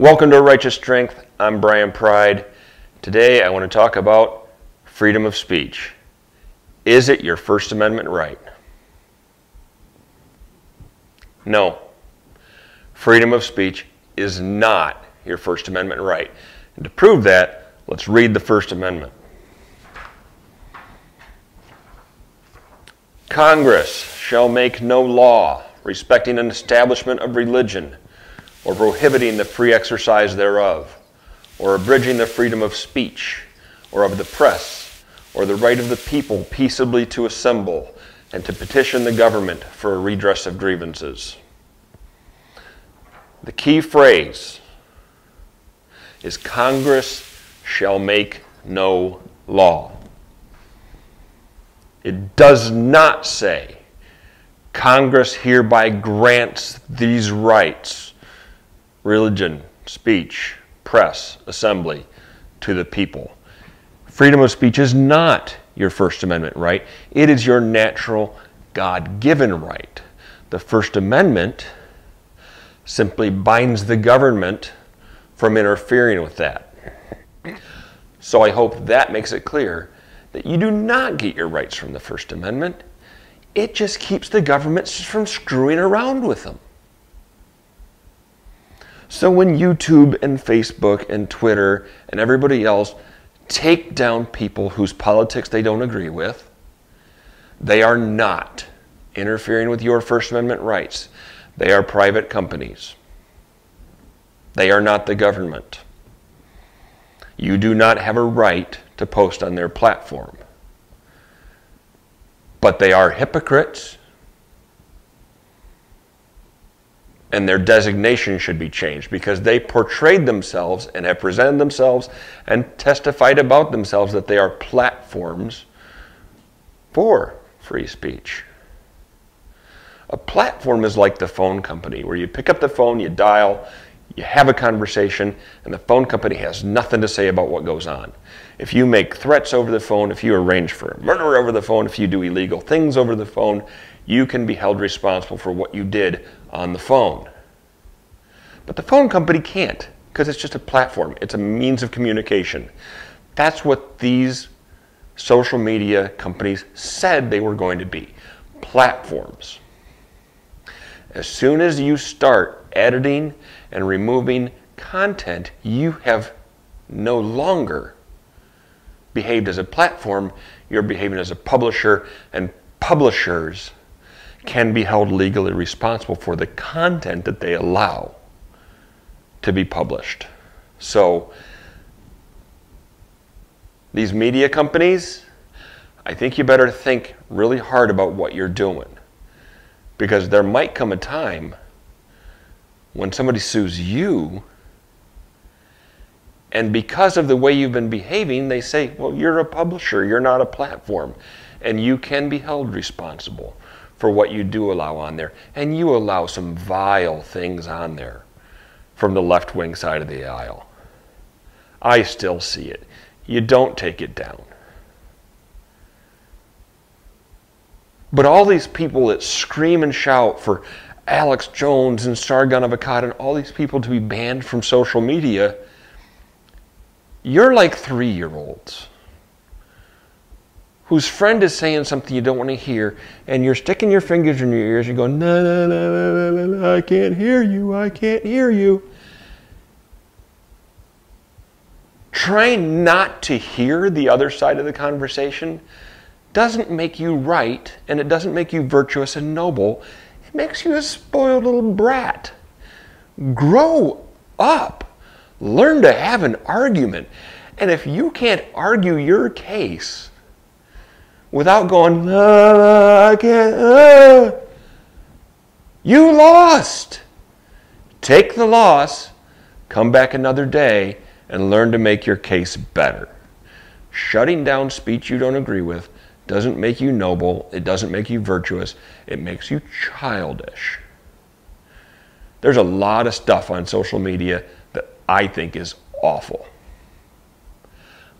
Welcome to Righteous Strength. I'm Brian Pride. Today I want to talk about freedom of speech. Is it your First Amendment right? No. Freedom of speech is not your First Amendment right. And to prove that, let's read the First Amendment. Congress shall make no law respecting an establishment of religion or prohibiting the free exercise thereof, or abridging the freedom of speech, or of the press, or the right of the people peaceably to assemble and to petition the government for a redress of grievances. The key phrase is Congress shall make no law. It does not say Congress hereby grants these rights religion, speech, press, assembly to the people. Freedom of speech is not your First Amendment right, it is your natural God given right. The First Amendment simply binds the government from interfering with that. So I hope that makes it clear that you do not get your rights from the First Amendment. It just keeps the government from screwing around with them. So when YouTube and Facebook and Twitter and everybody else take down people whose politics they don't agree with, they are not interfering with your First Amendment rights. They are private companies. They are not the government. You do not have a right to post on their platform. But they are hypocrites and their designation should be changed because they portrayed themselves and have presented themselves and testified about themselves that they are platforms for free speech. A platform is like the phone company where you pick up the phone, you dial, you have a conversation, and the phone company has nothing to say about what goes on. If you make threats over the phone, if you arrange for a murder over the phone, if you do illegal things over the phone, you can be held responsible for what you did on the phone. But the phone company can't because it's just a platform, it's a means of communication. That's what these social media companies said they were going to be platforms. As soon as you start editing and removing content, you have no longer behaved as a platform, you're behaving as a publisher, and publishers can be held legally responsible for the content that they allow to be published. So, these media companies, I think you better think really hard about what you're doing. Because there might come a time when somebody sues you, and because of the way you've been behaving, they say, well, you're a publisher, you're not a platform, and you can be held responsible for what you do allow on there. And you allow some vile things on there from the left wing side of the aisle. I still see it. You don't take it down. But all these people that scream and shout for Alex Jones and Sargon of Akkad and all these people to be banned from social media, you're like three year olds whose friend is saying something you don't want to hear, and you're sticking your fingers in your ears, you're going, no, no, no, no, no, I can't hear you, I can't hear you. Trying not to hear the other side of the conversation doesn't make you right, and it doesn't make you virtuous and noble. It makes you a spoiled little brat. Grow up. Learn to have an argument. And if you can't argue your case, without going, I can't, ah. you lost. Take the loss, come back another day, and learn to make your case better. Shutting down speech you don't agree with doesn't make you noble, it doesn't make you virtuous, it makes you childish. There's a lot of stuff on social media that I think is awful.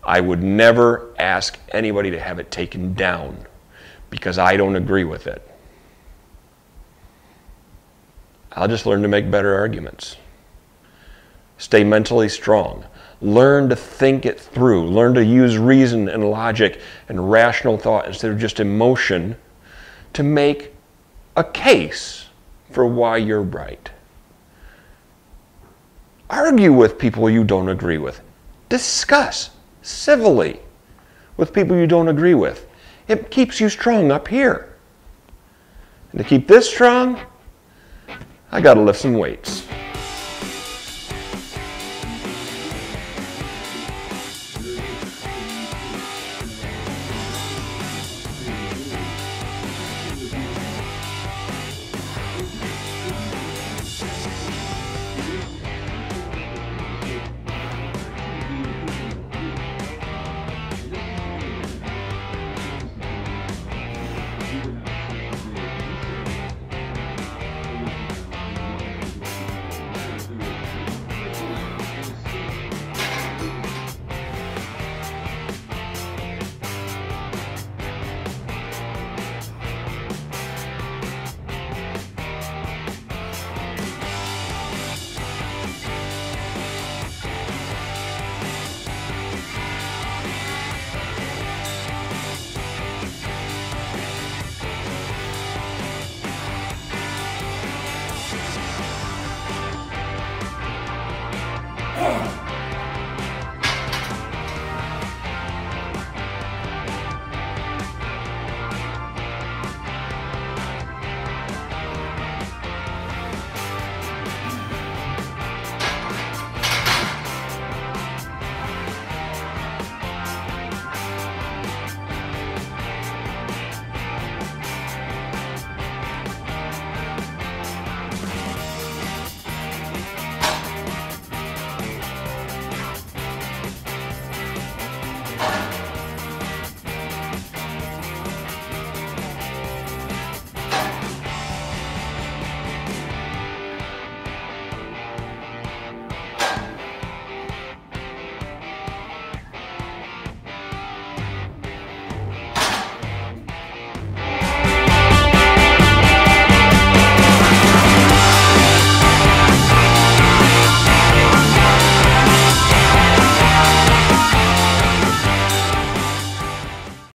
I would never ask anybody to have it taken down because I don't agree with it. I'll just learn to make better arguments. Stay mentally strong. Learn to think it through. Learn to use reason and logic and rational thought instead of just emotion to make a case for why you're right. Argue with people you don't agree with. Discuss civilly with people you don't agree with. It keeps you strong up here. And to keep this strong, I got to lift some weights.